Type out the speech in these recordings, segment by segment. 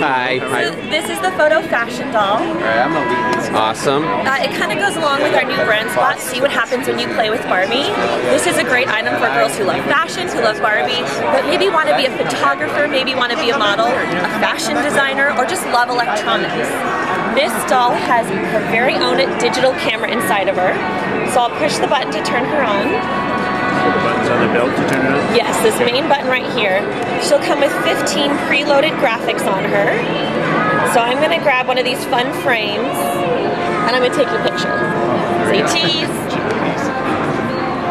Hi. So this is the photo fashion doll. Awesome. Uh, it kind of goes along with our new brand spot, see what happens when you play with Barbie. This is a great item for girls who love fashion, who love Barbie, but maybe want to be a photographer, maybe want to be a model, a fashion designer, or just love electronics. This doll has her very own digital camera inside of her. So I'll push the button to turn her on. The buttons on the belt to turn it on? Yes, this main button right here. She'll come with 15 preloaded graphics on her. So I'm gonna grab one of these fun frames and I'm gonna take your picture. Say cheese.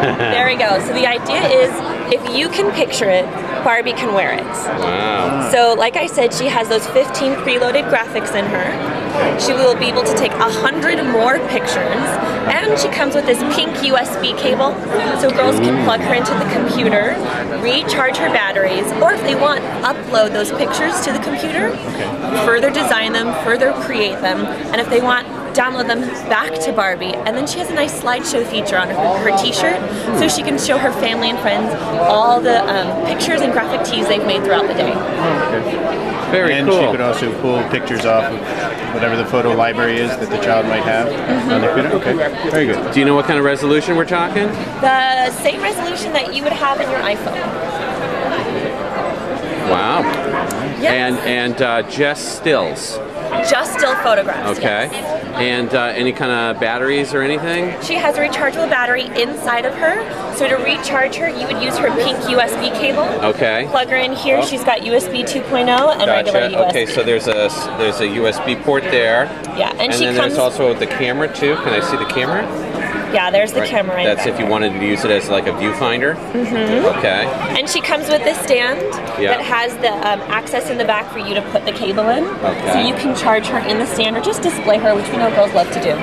there we go. So the idea is if you can picture it, Barbie can wear it. Wow. So like I said, she has those 15 preloaded graphics in her. She will be able to take a 100 more pictures. And she comes with this pink USB cable, so girls can plug her into the computer, recharge her batteries, or if they want, upload those pictures to the computer, further design them, further create them, and if they want, download them back to Barbie. And then she has a nice slideshow feature on her, her t-shirt, so she can show her family and friends all the um, pictures and graphic tees they've made throughout the day. Okay. Very and cool. And she could also pull pictures off of whatever the photo library is that the child might have on the computer. Okay, very good. Do you know what kind of resolution we're talking? The same resolution that you would have in your iPhone. Wow. Yes. And and uh, just stills. Just still photographs. Okay. yes. And uh, any kind of batteries or anything? She has a rechargeable battery inside of her. So to recharge her, you would use her pink USB cable. Okay. Plug her in here. She's got USB 2.0 and regular Gotcha. USB. Okay, so there's a there's a USB port there. Yeah, and And she then comes- there's also the camera too. Can I see the camera? Yeah, there's the Right. camera right That's if you wanted to use it as like a viewfinder. Mm-hmm. Okay. And she comes with this stand Yeah. that has the um, access in the back for you to put the cable in. Okay. So you can charge her in the stand or just display her, which we know girls love to do.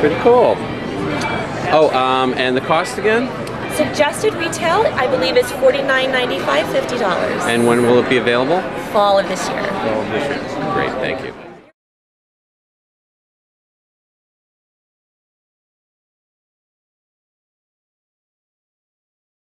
Pretty cool. Oh, um, and the cost again? Suggested retail, I believe, is $49.95, $50. And when will it be available? Fall of this year. Well, this is great, thank you.